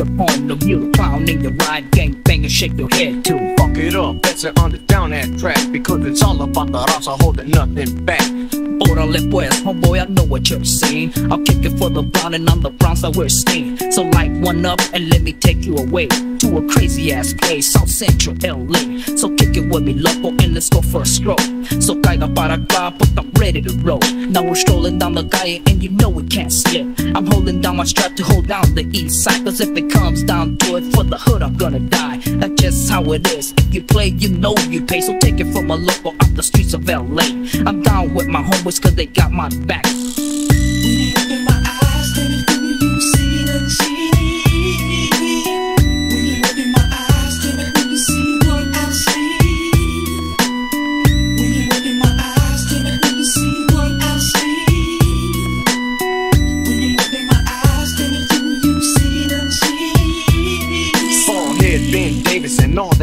the point of view. Clown in your ride, gang bang and shake your head too. Fuck it up, better underdown that track because it's all about the raza holding nothing back. Orale pues, homeboy, I know what you're saying. I'll kick it for the brown and I'm the Browns that we're staying. So light one up and let me take you away to a crazy ass place, South Central LA. So kick it with me, loco, and let's go for a stroll. So caiga para acá, but I'm ready to roll. Now we're strolling down the calle and you know we can't slip. I'm holding down my strap to hold down the east side. Cause if it comes down to it, for the hood I'm gonna die. That's just how it is. If you play, you know you pay. So take it from a local off the streets of LA. I'm down with my homeboys cause they got my back.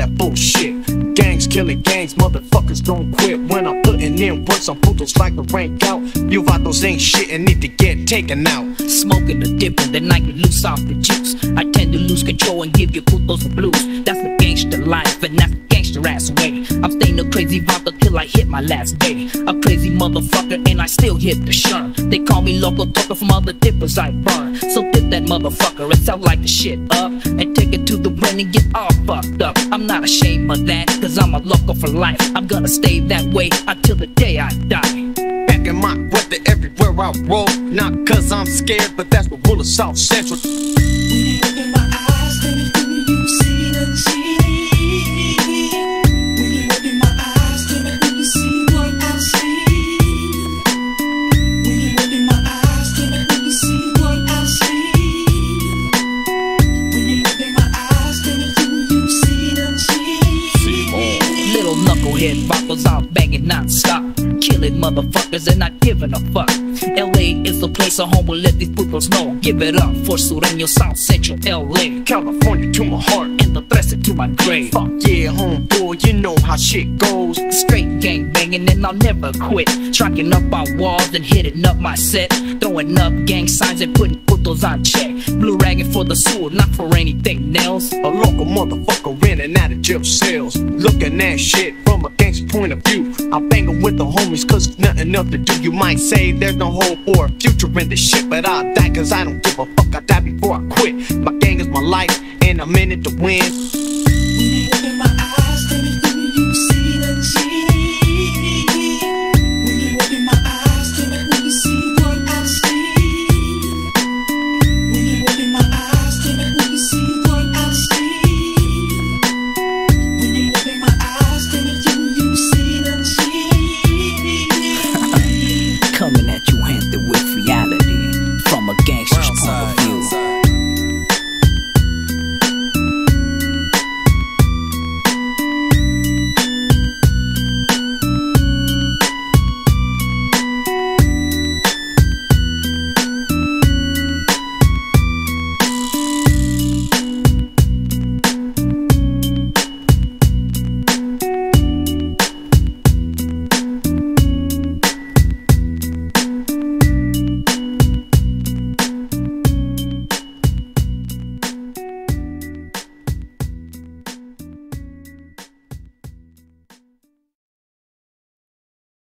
That bullshit. Gangs killing gangs, motherfuckers don't quit. When I'm putting in work, some putos like to rank out. You vatos ain't shit and need to get taken out. Smoking the dip and then I get loose off the juice. I tend to lose control and give you putos the blues. That's the gangster life and that's the gangster ass way. I'm staying a crazy vato till I hit my last day. A crazy motherfucker and I still hit the shun. They call me local Toker from the dippers I burn. So dip that motherfucker and sound like the shit up. And take it to the brain and get all fucked up. I'm not ashamed of that, cause I'm a local for life. I'm gonna stay that way until the day I die. Back in my weapon everywhere I roll. Not cause I'm scared, but that's the rule of South Central. Motherfuckers and not giving a fuck. LA is the place a home will let these putos know. Give it up for Sureño, South Central LA California to my heart. And the Trece to my grave. Fuck yeah, homeboy, you know how shit goes. Straight gang banging and I'll never quit. Striking up our walls and hitting up my set. Throwing up gang signs and putting putos on check. Blue ragging for the Sur, not for anything else. A local motherfucker in and out of jail cells. Looking at shit from a gangster point of view. I'm banging with the homies cause nothing else to do. You might say there's no hope or future in this shit, but I'll die cause I don't give a fuck. I die before I quit. My gang is my life and I'm in it to win.